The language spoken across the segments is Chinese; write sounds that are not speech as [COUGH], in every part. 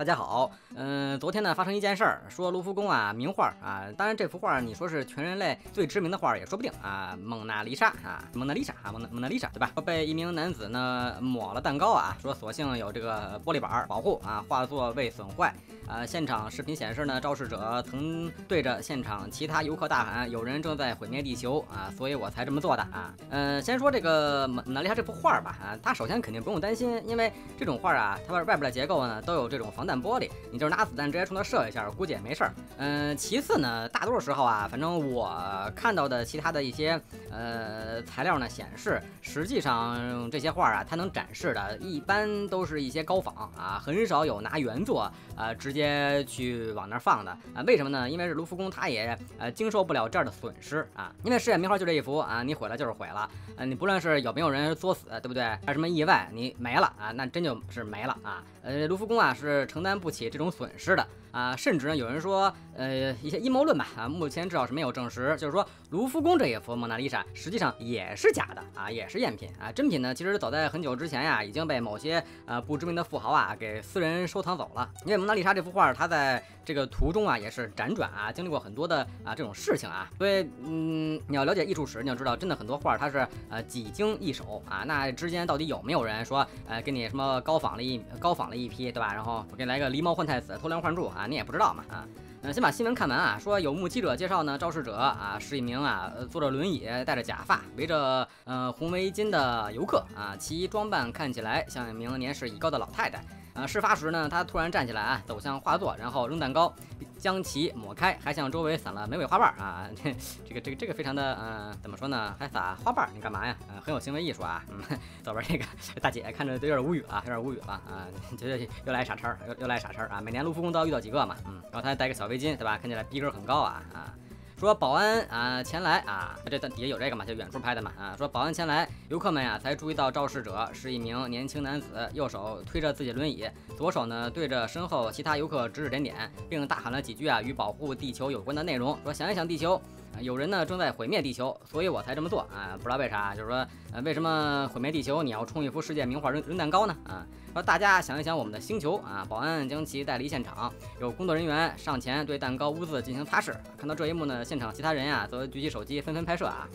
大家好，嗯，昨天呢发生一件事儿，说卢浮宫啊名画啊，当然这幅画你说是全人类最知名的画也说不定啊，蒙娜丽莎啊，蒙娜丽莎啊，蒙娜蒙娜丽莎对吧？被一名男子呢抹了蛋糕啊，说所幸有这个玻璃板保护啊，画作未损坏。呃，现场视频显示呢，肇事者曾对着现场其他游客大喊：“有人正在毁灭地球啊！”所以我才这么做的啊。嗯，先说这个蒙娜丽莎这幅画吧啊，它首先肯定不用担心，因为这种画啊，它外边的结构呢都有这种防弹玻璃，你就是拿子弹直接冲它射一下，估计也没事儿。嗯，其次呢，大多数时候啊，反正我看到的其他的一些呃材料呢显示，实际上这些画啊，它能展示的一般都是一些高仿啊，很少有拿原作啊直接。去往那儿放的啊？为什么呢？因为是卢浮宫，他也呃经受不了这样的损失啊。因为世界名画就这一幅啊，你毁了就是毁了啊。你不论是有没有人作死，对不对？还是什么意外，你没了啊，那真就是没了啊。呃，卢浮宫啊是成承担不起这种损失的。啊，甚至呢，有人说，呃，一些阴谋论吧，啊，目前至少是没有证实，就是说卢浮宫这一幅蒙娜丽莎实际上也是假的啊，也是赝品啊，真品呢，其实早在很久之前呀，已经被某些呃不知名的富豪啊给私人收藏走了。因为蒙娜丽莎这幅画，它在这个途中啊也是辗转啊，经历过很多的啊这种事情啊，所以嗯，你要了解艺术史，你要知道，真的很多画它是呃几经易手啊，那之间到底有没有人说呃给你什么高仿了一高仿了一批，对吧？然后给来个狸猫换太子，偷梁换柱啊。你也不知道嘛啊，嗯，先把新闻看完啊。说有目击者介绍呢，肇事者啊是一名啊坐着轮椅、戴着假发、围着呃红围巾的游客啊，其装扮看起来像一名年事已高的老太太。啊，事发时呢，他突然站起来啊，走向画作，然后扔蛋糕，将其抹开，还向周围撒了玫瑰花瓣啊。[LAUGHS] 这个这个这个非常的嗯，怎么说呢？还撒花瓣，你干嘛呀？嗯，很有行为艺术啊。嗯，左边这个大姐看着都有点无语了，有点无语了啊。[LAUGHS] 觉得又来傻叉，又又来傻叉啊。每年卢浮宫都要遇到几个嘛。嗯，然后她还戴个小围巾，对吧？看起来逼格很高啊啊。说保安啊前来啊，这底下有这个嘛，就远处拍的嘛啊。说保安前来，游客们呀才注意到肇事者是一名年轻男子，右手推着自己轮椅，左手呢对着身后其他游客指指点点，并大喊了几句啊与保护地球有关的内容。说想一想地球。有人呢正在毁灭地球，所以我才这么做啊！不知道为啥，就是说，呃，为什么毁灭地球你要冲一幅世界名画扔扔蛋糕呢？啊，说大家想一想我们的星球啊！保安将其带离现场，有工作人员上前对蛋糕污渍进行擦拭。看到这一幕呢，现场其他人呀则举起手机纷纷拍摄啊。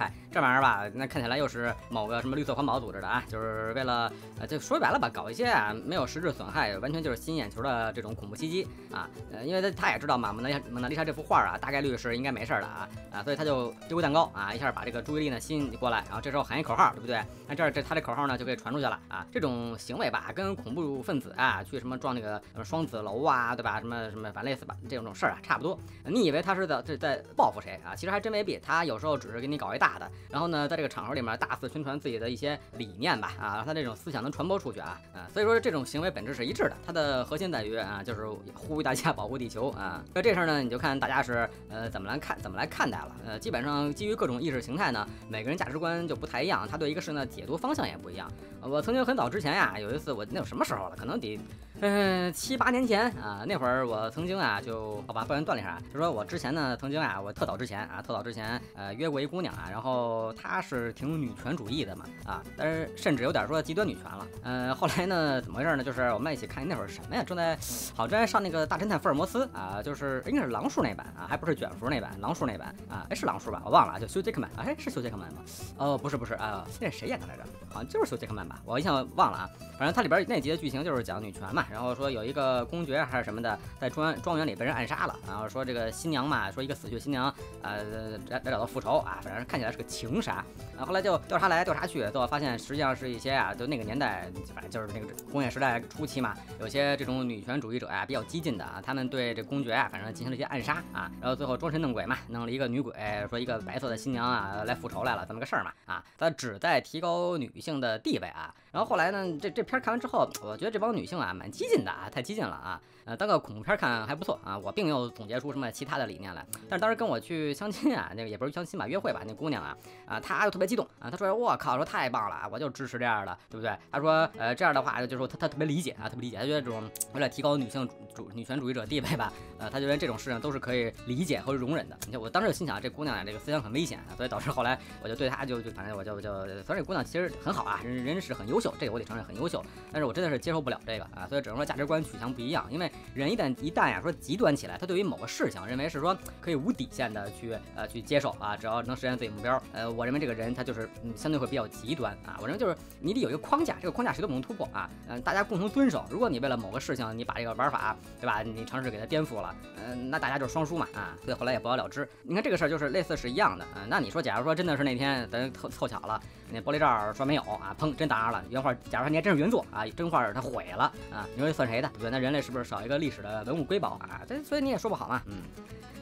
嗨，这玩意儿吧，那看起来又是某个什么绿色环保组织的啊，就是为了，呃，就说白了吧，搞一些啊没有实质损害，完全就是吸引眼球的这种恐怖袭击啊，呃，因为他他也知道嘛，蒙娜蒙娜丽莎这幅画啊，大概率是应该没事的啊，啊，所以他就丢个蛋糕啊，一下把这个注意力呢吸引过来，然后这时候喊一口号，对不对？那这儿这他的口号呢就可以传出去了啊，这种行为吧，跟恐怖分子啊去什么撞那个双子楼啊，对吧？什么什么反类似吧，这种种事儿啊差不多。你以为他是在在在报复谁啊？其实还真未必，他有时候只是给你搞一大。大的，然后呢，在这个场合里面大肆宣传自己的一些理念吧，啊，让他这种思想能传播出去啊，啊，所以说这种行为本质是一致的，它的核心在于啊，就是呼吁大家保护地球啊。那这事儿呢，你就看大家是呃怎么来看，怎么来看待了。呃，基本上基于各种意识形态呢，每个人价值观就不太一样，他对一个事呢解读方向也不一样。我曾经很早之前呀，有一次我那有什么时候了，可能得嗯七八年前啊，那会儿我曾经啊就好吧，不然断了一下，就说我之前呢曾经啊，我特早之前啊，特早之前呃约过一姑娘啊，然后。她是挺女权主义的嘛，啊，但是甚至有点说极端女权了。嗯，后来呢，怎么回事呢？就是我们一起看那会儿什么呀？正在好正在上那个大侦探福尔摩斯啊，就是应该是狼叔那版啊，还不是卷福那版，狼叔那版啊，哎是狼叔吧？我忘了，就休杰克曼，哎是休杰克曼吗？哦不是不是啊，那谁演的来着？好像就是休杰克曼吧？我一下忘了啊。反正它里边那集的剧情就是讲女权嘛，然后说有一个公爵还是什么的，在庄庄园里被人暗杀了，然后说这个新娘嘛，说一个死去的新娘，呃来来找到复仇啊，反正看起来。是个情杀，然后来就调查来调查去，最后发现实际上是一些啊，就那个年代，反正就是那个工业时代初期嘛，有些这种女权主义者啊，比较激进的啊，他们对这公爵啊，反正进行了一些暗杀啊，然后最后装神弄鬼嘛，弄了一个女鬼，说一个白色的新娘啊来复仇来了，这么个事儿嘛啊，他旨在提高女性的地位啊，然后后来呢，这这片看完之后，我觉得这帮女性啊蛮激进的啊，太激进了啊，呃，当个恐怖片看还不错啊，我并没有总结出什么其他的理念来，但是当时跟我去相亲啊，那个也不是相亲吧，约会吧，那姑娘。啊啊，她就特别激动啊，她说我靠，说太棒了，我就支持这样的，对不对？她说呃这样的话，就说她她特别理解啊，特别理解，她觉得这种为了提高女性主女权主义者地位吧，呃，她觉得这种事情都是可以理解和容忍的。你看我当时就心想，这姑娘呀，这个思想很危险啊，所以导致后来我就对她就就反正我就就，虽然这姑娘其实很好啊，人人是很优秀，这个我得承认很优秀，但是我真的是接受不了这个啊，所以只比如说价值观取向不一样。因为人一旦一旦呀说极端起来，他对于某个事情认为是说可以无底线的去呃去接受啊，只要能实现自己目标，呃，我认为这个人他就是嗯相对会比较极端啊。我认为就是你得有一个框架，这个框架谁都不能突破啊，嗯，大家共同遵守。如果你为了某个事情你把这个玩法对吧，你尝试给它颠覆了，嗯，那大家就是双输嘛啊，所以后来也不了了之。你看这个事儿就是类似是一样的啊。那你说，假如说真的是那天咱凑凑巧了，那玻璃罩说没有啊，砰，真打上了原画。假如说你还真是原作啊，真画它毁了啊，你说算谁的？对不对？那人类是不是少一个历史的文物瑰宝啊？这所以你也说不好嘛，嗯。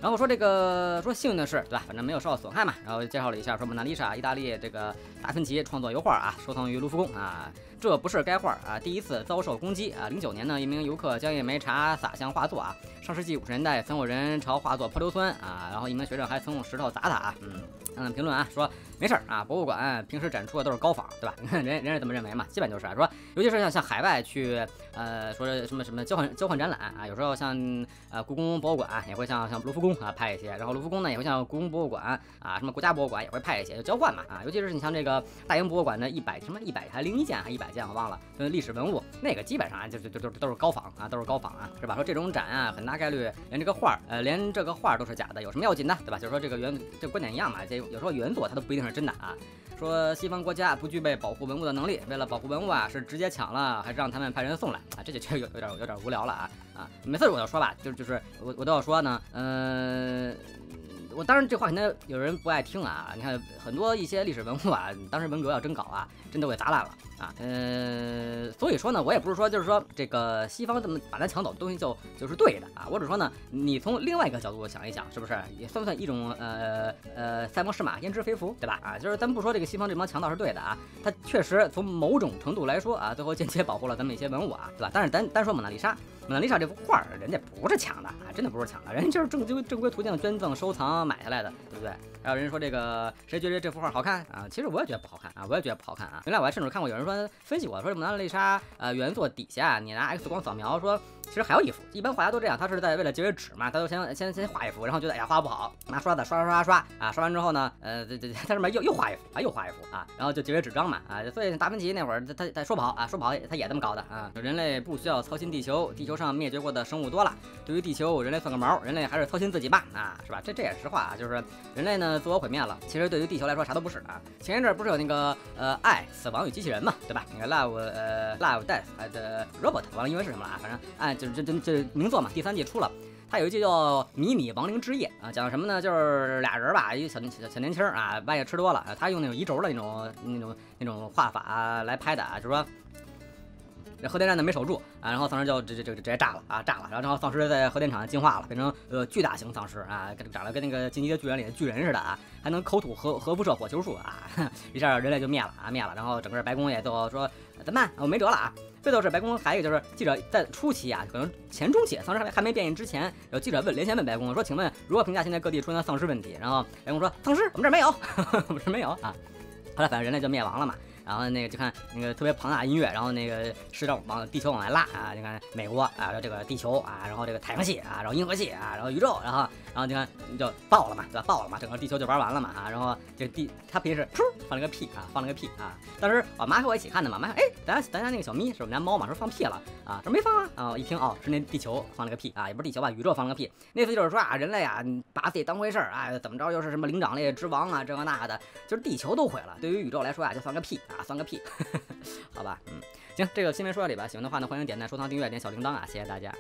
然后说这个说幸运的是，对吧？反正没有受到损害嘛。然后介绍了一下，说蒙娜丽莎，意大利这个达芬奇创作油画啊，收藏于卢浮宫啊。这不是该画啊第一次遭受攻击啊。零九年呢，一名游客将一枚茶洒向画作啊。上世纪五十年代，曾有人朝画作泼硫酸啊。然后一名学生还曾用石头砸他。嗯嗯，评论啊说。没事儿啊，博物馆平时展出的都是高仿，对吧？你 [LAUGHS] 看人人是这么认为嘛？基本就是啊，说尤其是像像海外去，呃，说什么什么交换交换展览啊，有时候像呃故宫博物馆也会像像卢浮宫啊派一些，然后卢浮宫呢也会像故宫博物馆啊，什么国家博物馆也会派一些，就交换嘛啊。尤其是你像这个大英博物馆的一百什么一百还零一件还一百件我忘了，就是历史文物那个基本上就就就就都是高仿啊，都是高仿啊，是吧？说这种展啊，很大概率连这个画儿呃连这个画儿都是假的，有什么要紧的，对吧？就是说这个原这观点一样嘛，这有时候原作它都不一定是真的啊。说西方国家不具备保护文物的能力，为了保护文物啊，是直接抢了，还是让他们派人送来啊？这就就有有点有点无聊了啊啊！每次我要说吧，就就是我我都要说呢，嗯。我当然这话肯定有人不爱听啊！你看很多一些历史文物啊，当时文革要真搞啊，真都给砸烂了啊！嗯，所以说呢，我也不是说就是说这个西方这么把咱抢走的东西就就是对的啊，我只说呢，你从另外一个角度想一想，是不是也算不算一种呃呃塞翁失马焉知非福，对吧？啊，就是咱不说这个西方这帮强盗是对的啊，他确实从某种程度来说啊，最后间接保护了咱们一些文物啊，对吧？但是单单说蒙娜丽莎。蒙娜丽莎这幅画，人家不是抢的啊，真的不是抢的，人家就是正规正规途径捐赠、收藏、买下来的，对不对？还有人说这个谁觉得这幅画好看啊？其实我也觉得不好看啊，我也觉得不好看啊。原来我还甚至看过有人说分析过，说蒙娜丽莎呃原作底下你拿 X 光扫描说。其实还有一幅，一般画家都这样，他是在为了节约纸嘛，他都先先先画一幅，然后觉得哎呀画不好，拿刷子刷刷刷刷啊，刷完之后呢，呃这这在上面又又画一幅啊，又画一幅啊，然后就节约纸张嘛啊，所以达芬奇那会儿他他他说不好啊，说不好他也这么搞的啊，人类不需要操心地球，地球上灭绝过的生物多了，对于地球人类算个毛，人类还是操心自己吧啊，是吧？这这也是实话啊，就是人类呢自我毁灭了，其实对于地球来说啥都不是啊。前一阵不是有那个呃爱死亡与机器人嘛，对吧？那个 love 呃 love death and robot 忘了因为是什么了啊，反正哎就是这这这。名作嘛，第三季出了，它有一季叫《迷你亡灵之夜》啊，讲什么呢？就是俩人吧，一个小小小年轻啊，半夜吃多了，他用那种移轴的那种那种那种画法来拍的啊，就是说这核电站呢没守住啊，然后丧尸就这这这直接炸了啊，炸了，然后然后丧尸在核电厂进化了，变成呃巨大型丧尸啊，长得跟那个进击的巨人里的巨人似的啊，还能口吐核核辐射火球术啊，[LAUGHS] 一下人类就灭了啊，灭了，然后整个白宫也都说怎么办？我没辙了啊。最逗是白宫还有就是记者在初期啊，可能前中期丧尸还没还没变异之前，有记者问连线问白宫说，请问如何评价现在各地出现的丧尸问题？然后白宫说丧尸我们这儿没有，[LAUGHS] 我们这儿没有啊。后来反正人类就灭亡了嘛。然后那个就看那个特别庞大音乐，然后那个石头往地球往外拉啊，你看美国啊，这个地球啊，然后这个太阳系啊，然后银河系啊，然后宇宙，然后然后你看就爆了嘛，对吧？爆了嘛，整个地球就玩完了嘛啊，然后这地他平时噗放了个屁啊，放了个屁啊。当时我妈和我一起看的嘛，妈说哎，咱家咱家那个小咪是我们家猫嘛，说放屁了啊，说没放啊啊，一听哦是那地球放了个屁啊，也不是地球吧，宇宙放了个屁。那次就是说啊，人类啊把自己当回事儿啊，怎么着又是什么灵长类之王啊，这个那的，就是地球都毁了，对于宇宙来说啊，就算个屁啊，算个屁。[LAUGHS] 好吧，嗯，行，这个新闻说到这里吧。喜欢的话呢，欢迎点赞、收藏、订阅、点小铃铛啊，谢谢大家。